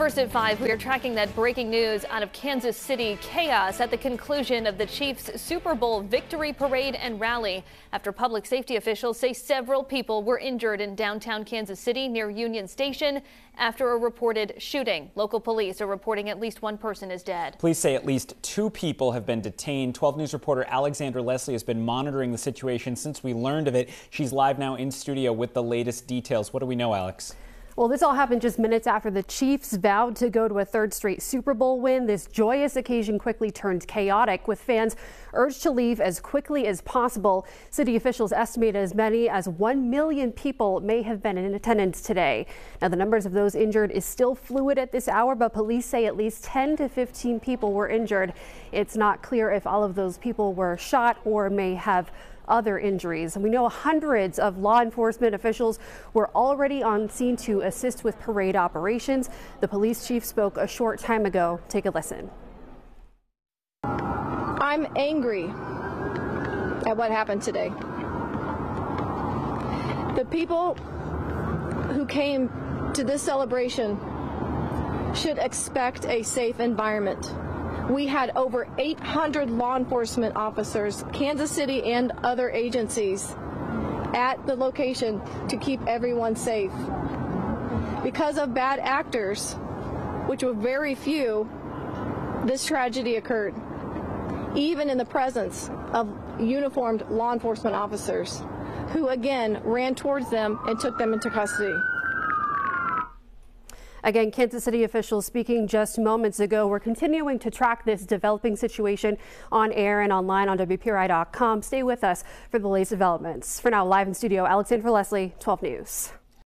First at 5, we are tracking that breaking news out of Kansas City chaos at the conclusion of the Chiefs Super Bowl victory parade and rally after public safety officials say several people were injured in downtown Kansas City near Union Station after a reported shooting. Local police are reporting at least one person is dead. Police say at least two people have been detained. 12 News reporter Alexandra Leslie has been monitoring the situation since we learned of it. She's live now in studio with the latest details. What do we know, Alex? Well, this all happened just minutes after the Chiefs vowed to go to a third straight Super Bowl win. This joyous occasion quickly turned chaotic, with fans urged to leave as quickly as possible. City officials estimate as many as 1 million people may have been in attendance today. Now, the numbers of those injured is still fluid at this hour, but police say at least 10 to 15 people were injured. It's not clear if all of those people were shot or may have other injuries. And we know hundreds of law enforcement officials were already on scene to assist with parade operations. The police chief spoke a short time ago. Take a listen. I'm angry at what happened today. The people who came to this celebration should expect a safe environment. We had over 800 law enforcement officers, Kansas City and other agencies, at the location to keep everyone safe. Because of bad actors, which were very few, this tragedy occurred, even in the presence of uniformed law enforcement officers who again ran towards them and took them into custody. Again, Kansas City officials speaking just moments ago. We're continuing to track this developing situation on air and online on WPRI.com. Stay with us for the latest developments. For now, live in studio, Alexandra Leslie, 12 News.